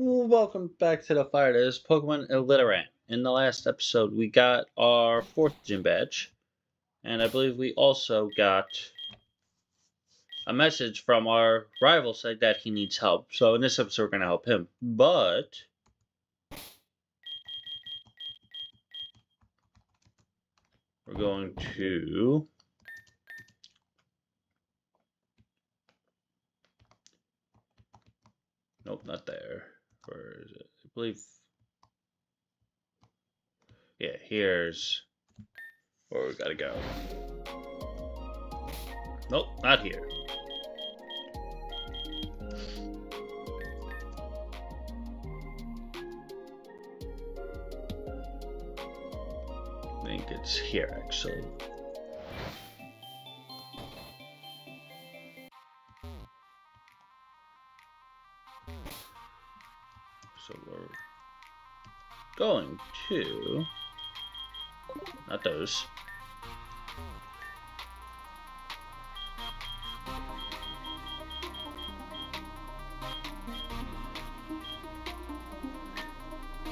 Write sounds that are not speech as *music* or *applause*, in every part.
Welcome back to the fire. This is Pokemon Itinerant. In the last episode, we got our fourth gym badge, and I believe we also got a message from our rival saying that he needs help. So in this episode, we're going to help him. But we're going to Nope, not there. It? I believe. Yeah, here's where we gotta go. Nope, not here. I think it's here actually. Going to, not those.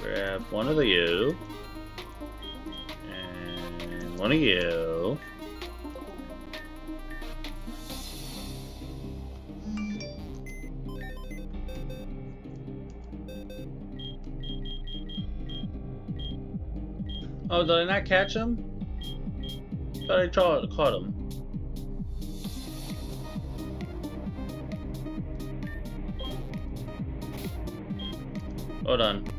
Grab one of the you. And one of you. Oh, did I not catch him? Thought I caught, caught him. Hold on.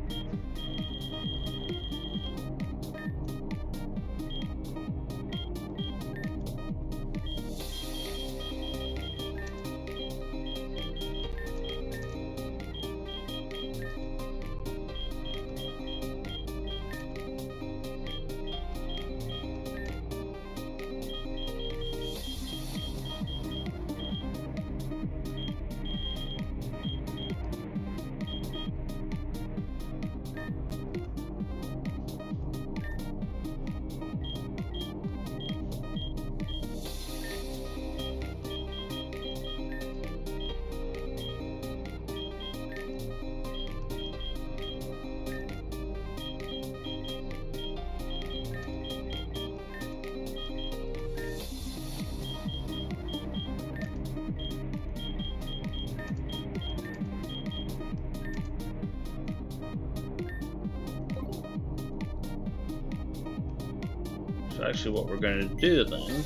So actually what we're going to do then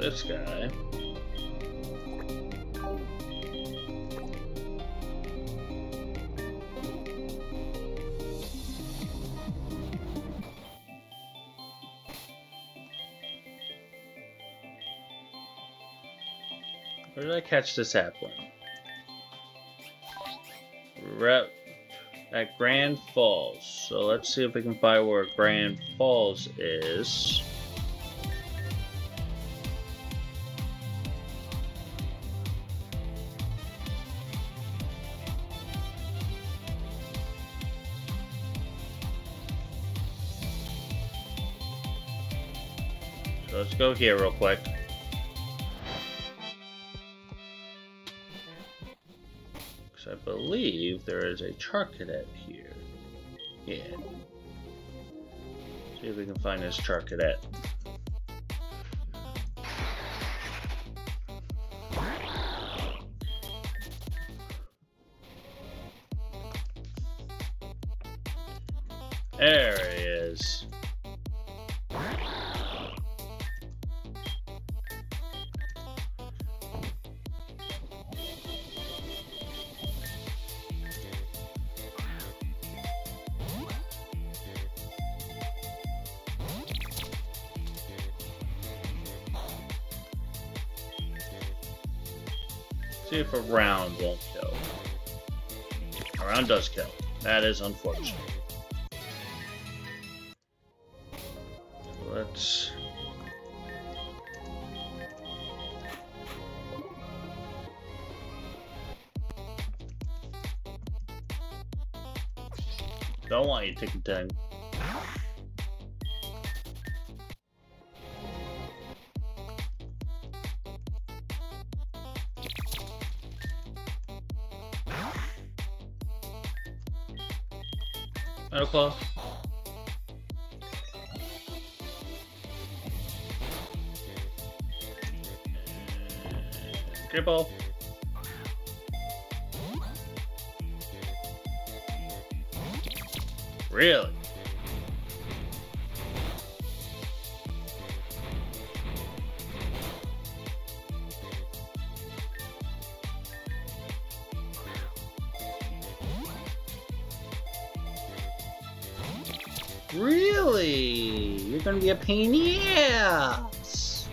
this guy Where did I catch this sapling? Rep at Grand Falls. So let's see if we can find where Grand Falls is. So let's go here real quick. Believe there is a Charcadet here. Yeah. See if we can find this Charcadet. There See if a round won't kill. A round does kill. That is unfortunate. Let's... Don't want you taking 10. Papa. Really? You're gonna be a pain in the ass.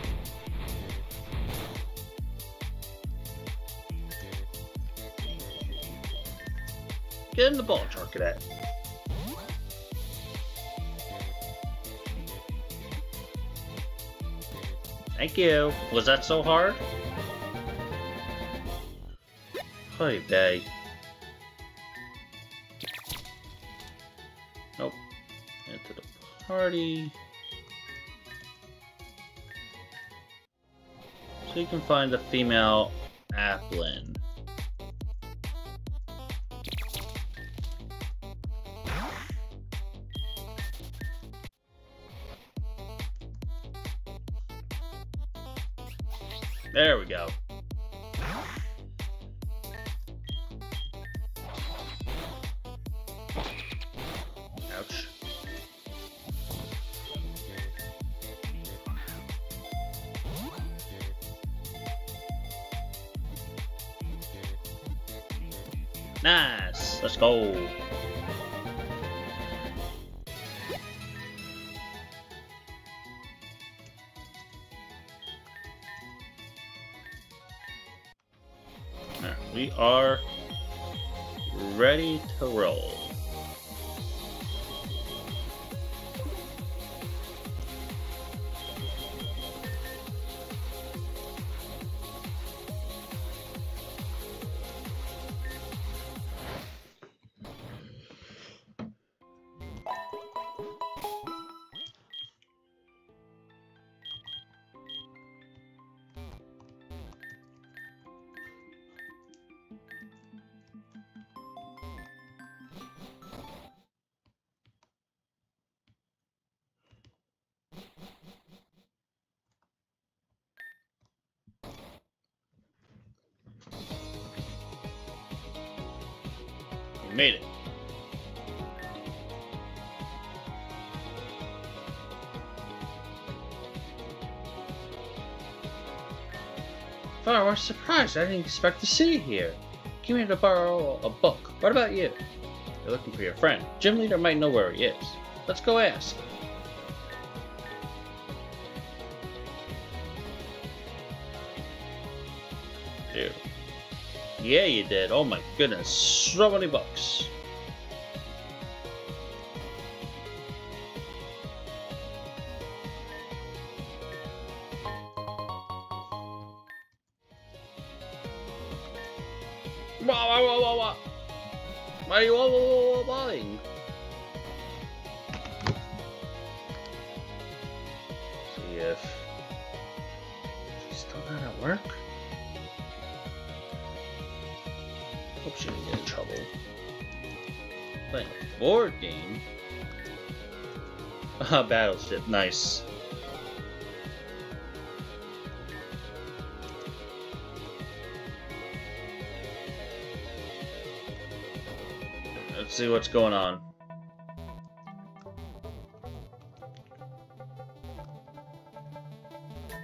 Get in the ball, Charcadet. Thank you. Was that so hard? Hi, Bay. Party. So you can find the female Applin. There we go. Ouch. Nice. Let's go. We are ready to roll. Made it. Far, we're surprised. I didn't expect to see you here. Came here to borrow a book. What about you? You're looking for your friend. Gym leader might know where he is. Let's go ask. Yeah, you did. Oh my goodness. So many books. Playing a board game? *laughs* Ah, Battleship, nice. Let's see what's going on.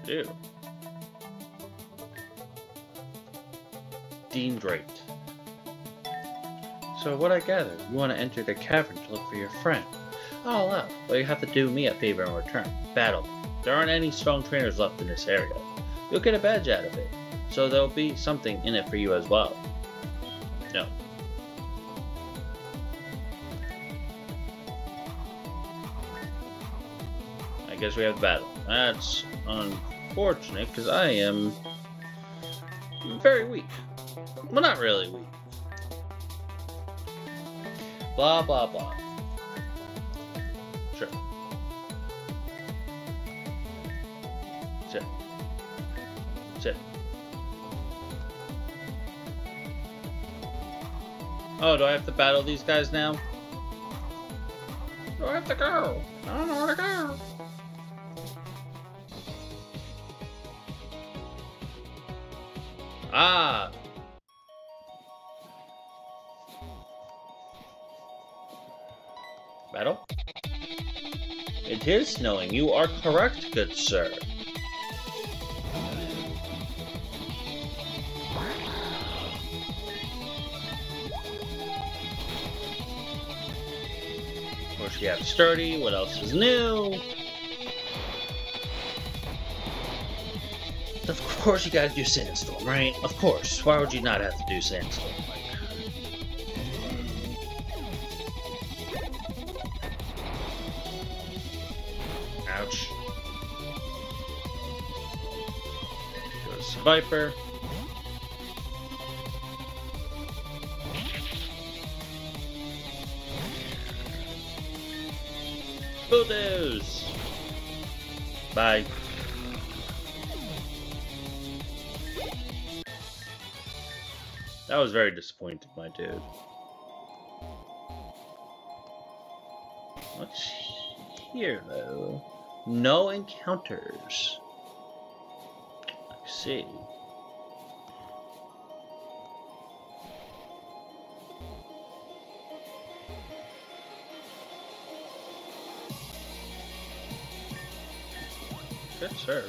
Ew. Dean Drake. So what I gather, you want to enter the cavern to look for your friend. Oh, I'll allow, but you have to do me a favor in return. Battle. There aren't any strong trainers left in this area. You'll get a badge out of it, so there'll be something in it for you as well. No. I guess we have the battle. That's unfortunate, because I am very weak. Well, not really weak. Blah, blah, blah. Sure. Sit. Sit. Oh, do I have to battle these guys now? Do I have to go. I don't know where to go. It is knowing You are correct, good sir. Of course, you have sturdy. What else is new? Of course, you gotta do sandstorm, right? Of course. Why would you not have to do sandstorm? Viper. Bulldoze! Bye. That was very disappointing, my dude. What's here, though? No encounters. See. Good sir.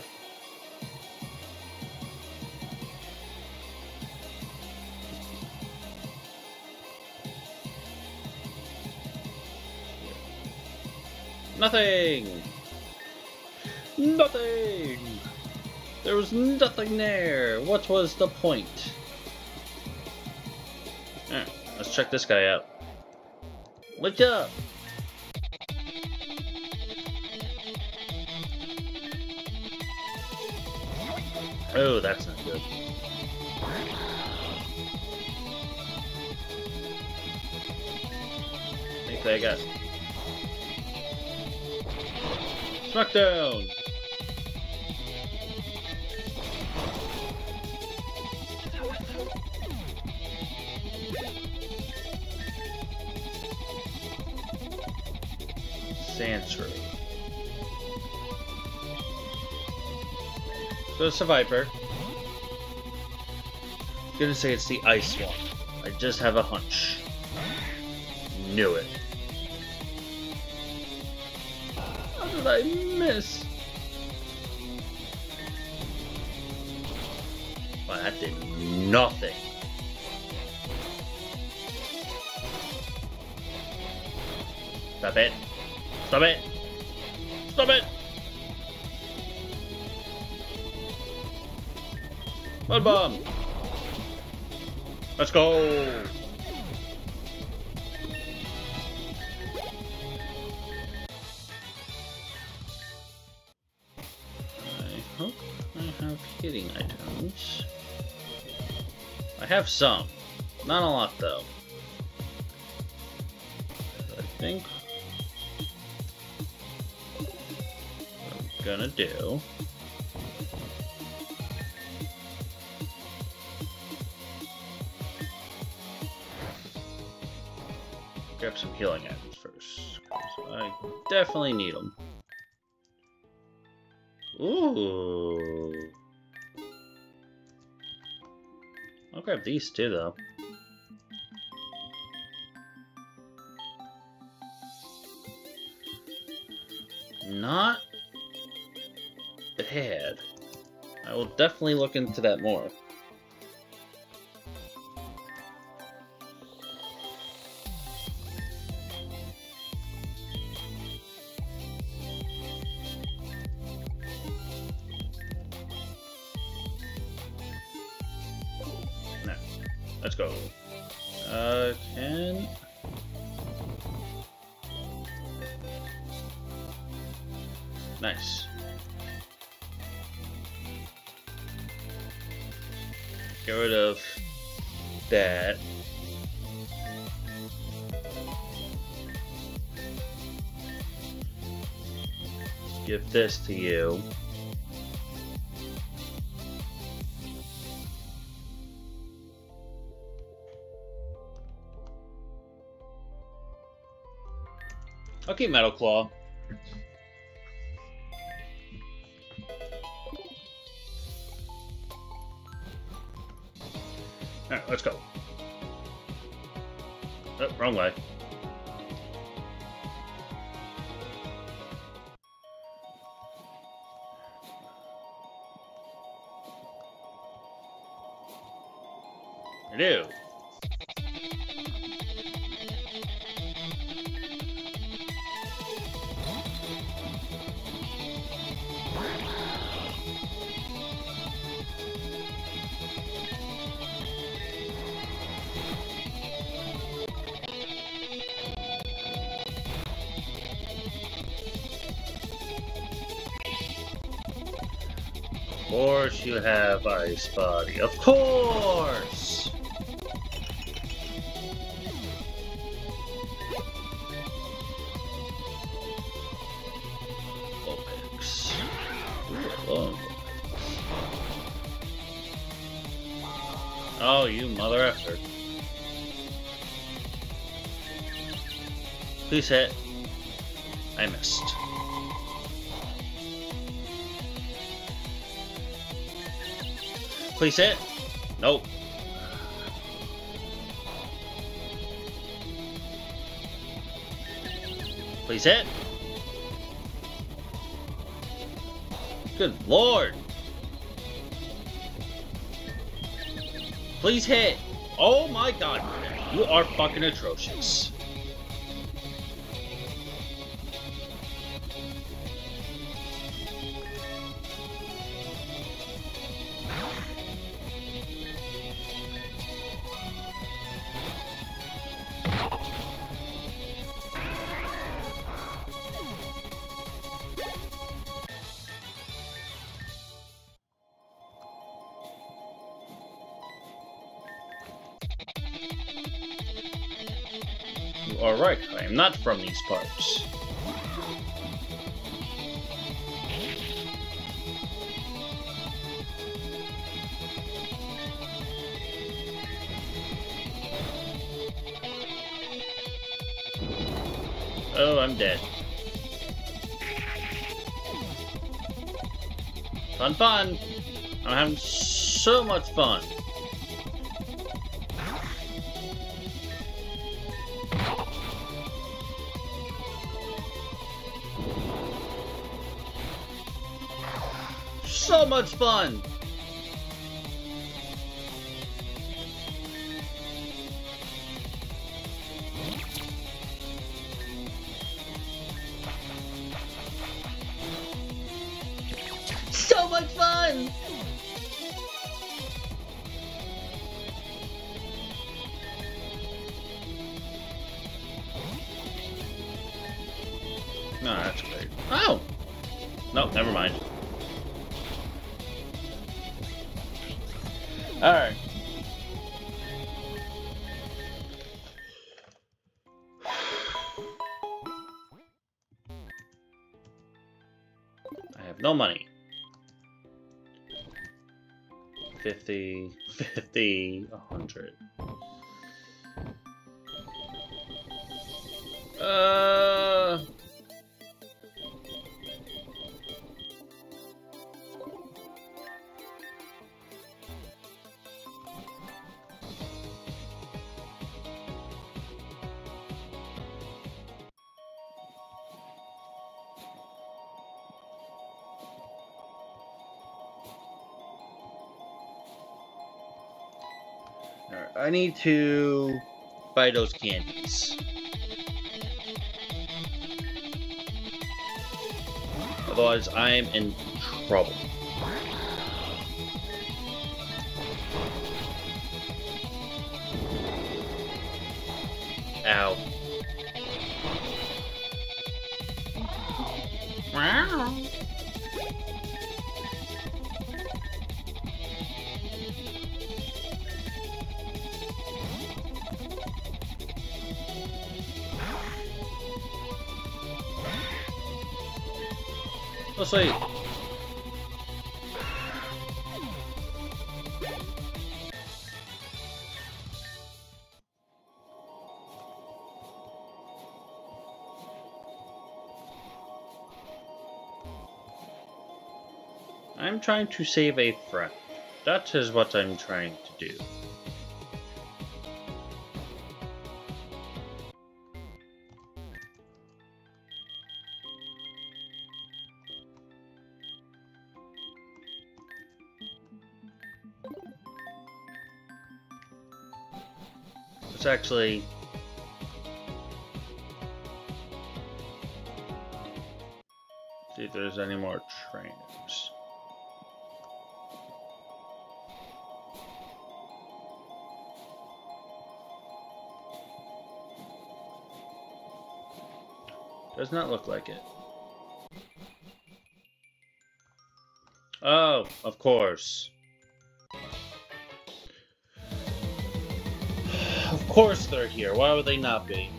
Nothing! Nothing! There was nothing there! What was the point? Alright, let's check this guy out. What's up? Oh, that's not good. Think I got Smackdown! Sandshrew. So it's a Viper. I'm gonna say it's the ice one. I just have a hunch. Knew it. How did I miss? Wow, that did nothing. Stop it. Stop it. Mud bomb. Let's go. I hope I have hitting items. I have some. Not a lot, though. I think gonna do grab some healing items first. I definitely need them. Ooh. I'll grab these too, though. Not bad. I will definitely look into that more. Let's go. Uh. Nice. Rid of that. Give this to you. Keep Metal Claw. Of course you have Ice Body. Of course! Please hit. I missed. Please hit. Nope. Please hit. Good lord. Please hit. Oh my god. You are fucking atrocious. Not from these parts. Oh, I'm dead. Fun, fun! I'm having so much fun. So much fun! 50, 50, 100. Uh... I need to buy those candies. Otherwise, I'm in trouble. Ow. Wow. I'm trying to save a friend. That is what I'm trying to do. Actually see if there's any more trainers. Does not look like it. Oh, of course. Course they're here. Why would they not be?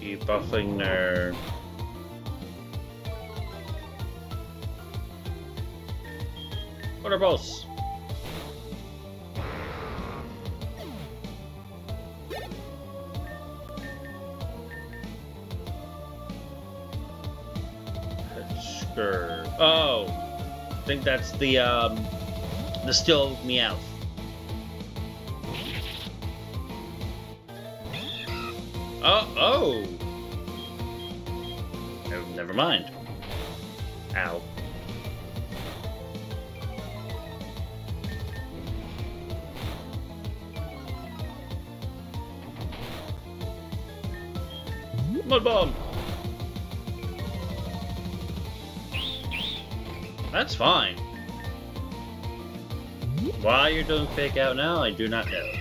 Keep buffing their Sure. Oh, I think that's the um, the still meow. Mud bomb. That's fine. Why you're doing fake out now, I do not know.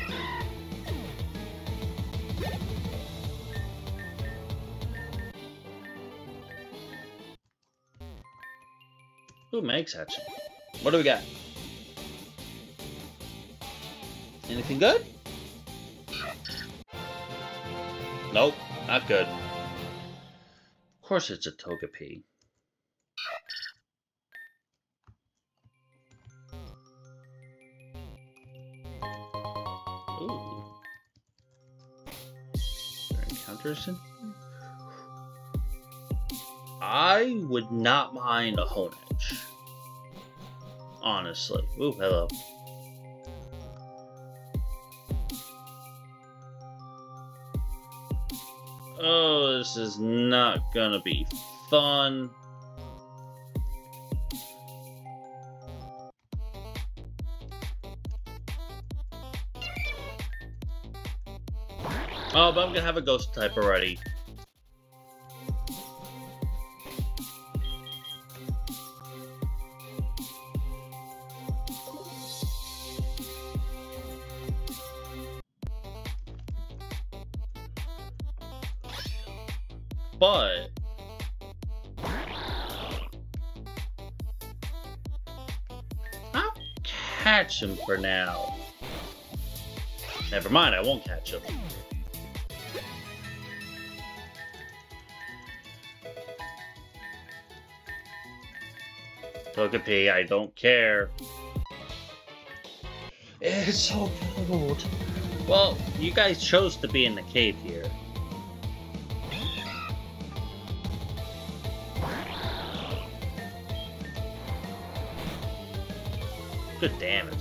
Who makes that? What do we got? Anything good? Nope, not good. Of course it's a Togepi. Ooh. Encounters? I would not mind a Honedge. Honestly. Ooh, hello. Oh, this is not gonna be fun. Oh, but I'm gonna have a ghost type already. Catch him for now. Never mind, I won't catch him. Togepi, I don't care. It's so cold. Well, you guys chose to be in the cave here.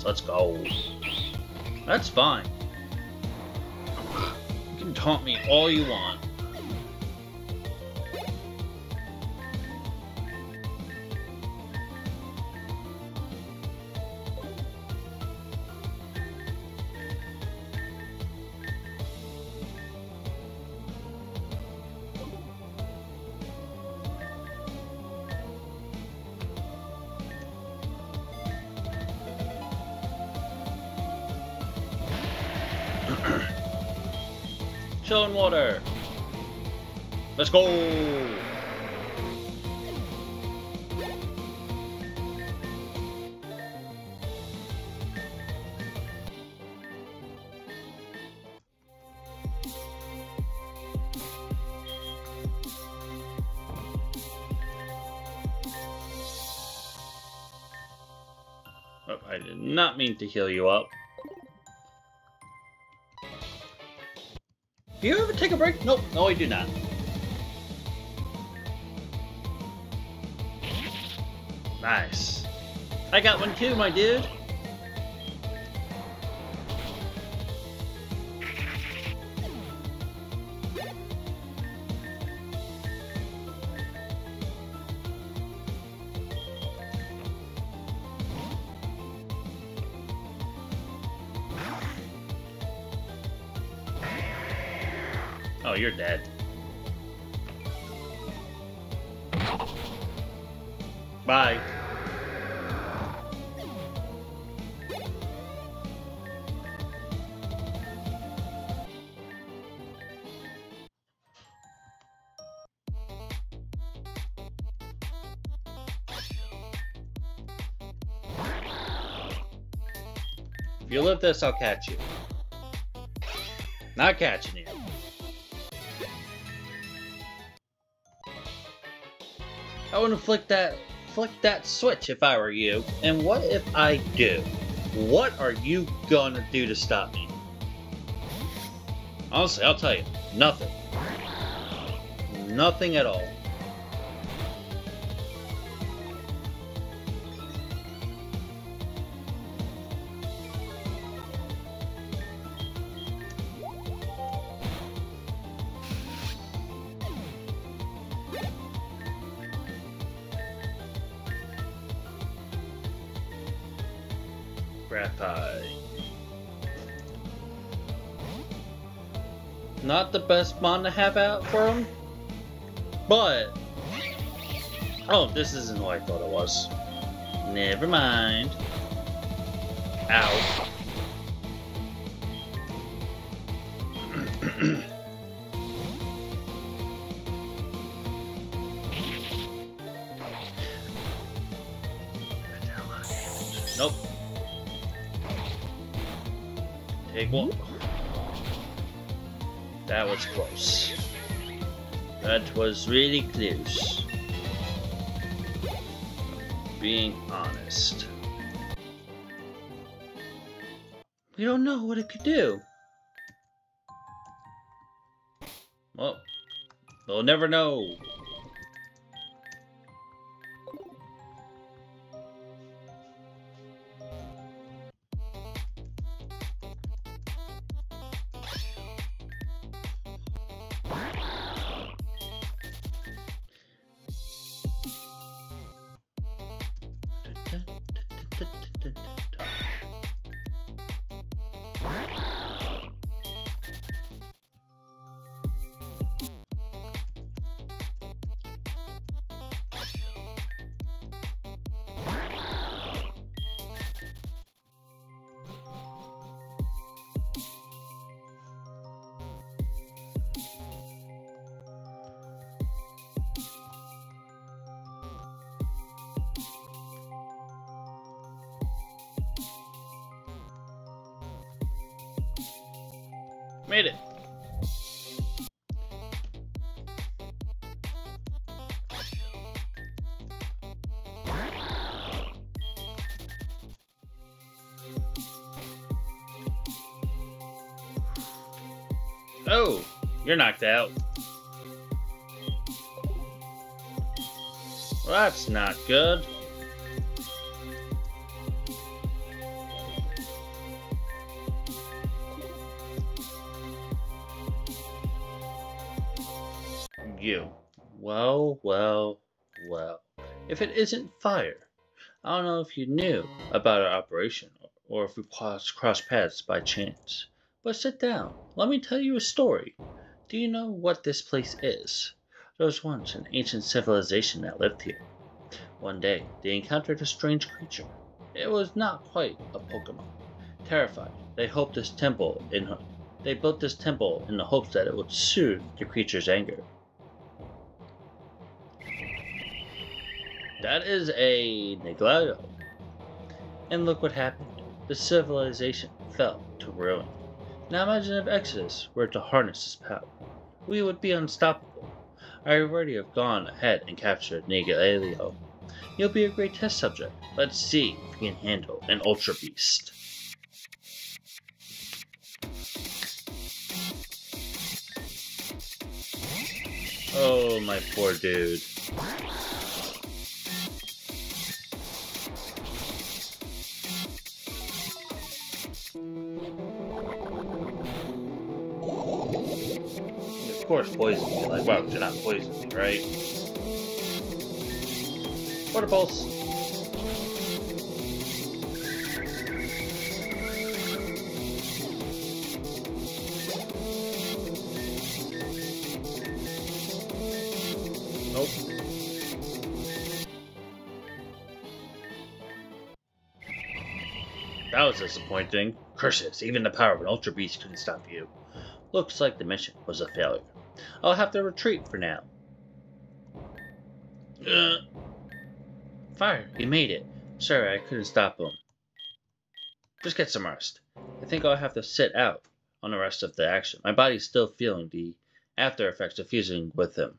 Let's go. That's fine. You can taunt me all you want. water. Let's go. Oh, I did not mean to heal you up. Do you ever take a break? Nope, no I do not. Nice. I got one too, my dude. Live this, I'll catch you. Not catching you. I would not flick that flick that switch if I were you. And what if I do? What are you gonna do to stop me? Honestly, I'll tell you, nothing. Nothing at all. The best mon to have out for him, but... Oh, this isn't what I thought it was. Never mind. Ow. That was close. That was really close. Being honest. We don't know what it could do. Well, we'll never know. Made it. Oh, you're knocked out. Well, that's not good. Well, well. If it isn't fire. I don't know if you knew about our operation or if we crossed cross paths by chance. But sit down. Let me tell you a story. Do you know what this place is? There was once an ancient civilization that lived here. One day, they encountered a strange creature. It was not quite a Pokemon. Terrified, they hoped this temple in they built this temple in the hopes that it would soothe the creature's anger. That is a Nigloto. And look what happened. The civilization fell to ruin. Now imagine if Exodus were to harness his power. We would be unstoppable. I already have gone ahead and captured Nigloto. You'll be a great test subject. Let's see if you can handle an Ultra Beast. Oh, my poor dude. Course, poison me. Like, well, you're not poison me, right? Water pulse. Nope. That was disappointing. Curses, even the power of an Ultra Beast couldn't stop you. Looks like the mission was a failure. I'll have to retreat for now. Uh, fire, you made it. Sorry, I couldn't stop him. Just get some rest. I think I'll have to sit out on the rest of the action. My body's still feeling the after effects of fusing with him.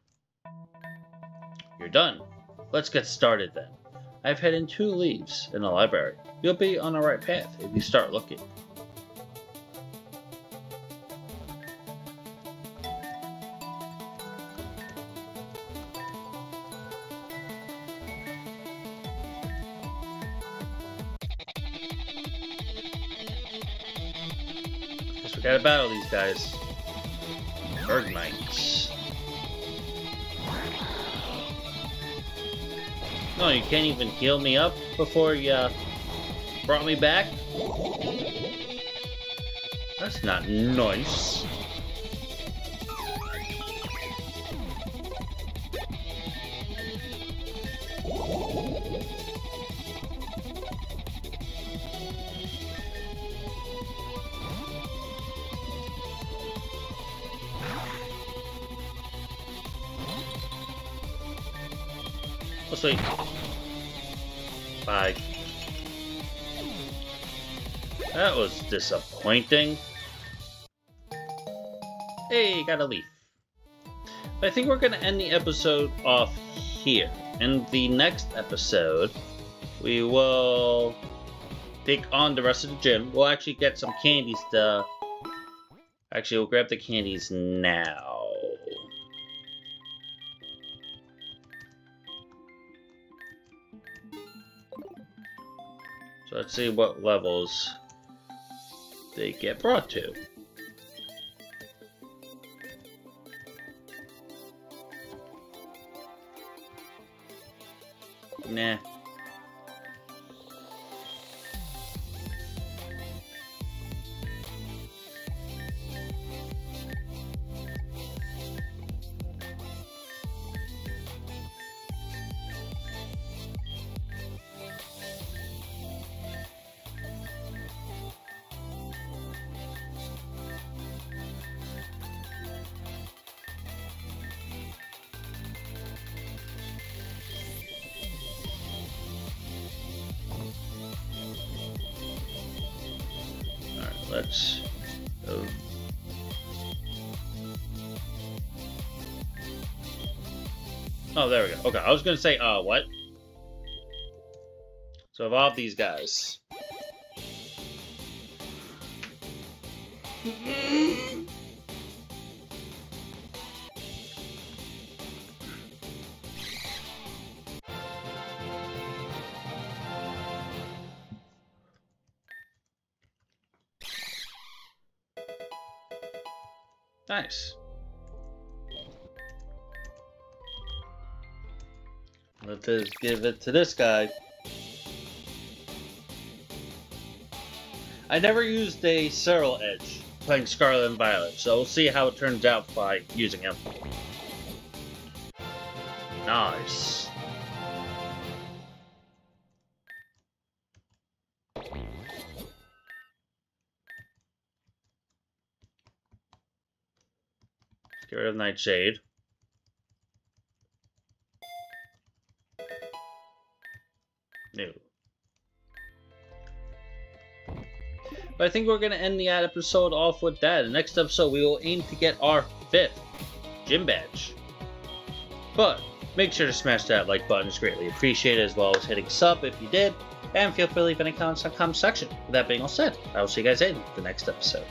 You're done. Let's get started then. I've hidden two leaves in the library. You'll be on the right path if you start looking. Guys. Bergmites. No, you can't even heal me up before you uh, brought me back? That's not nice. Oh. Bye. That was disappointing. Hey, got a leaf. I think we're going to end the episode off here. In the next episode, we will take on the rest of the gym. We'll actually get some candies to... Actually, we'll grab the candies now. So let's see what levels they get brought to. Nah. Let's. Oh, there we go. Okay, I was gonna say, uh, what? So evolve these guys. Nice. Let's give it to this guy. I never used a Ceruledge playing Scarlet and Violet, so we'll see how it turns out by using him. Nice. Nightshade. But I think we're going to end the ad episode off with that. The next episode, we will aim to get our fifth gym badge. But Make sure to smash that like button, it's greatly appreciated, as well as hitting sub if you did. And feel free to leave any comments in the comment section. With that being all said, I will see you guys in the next episode.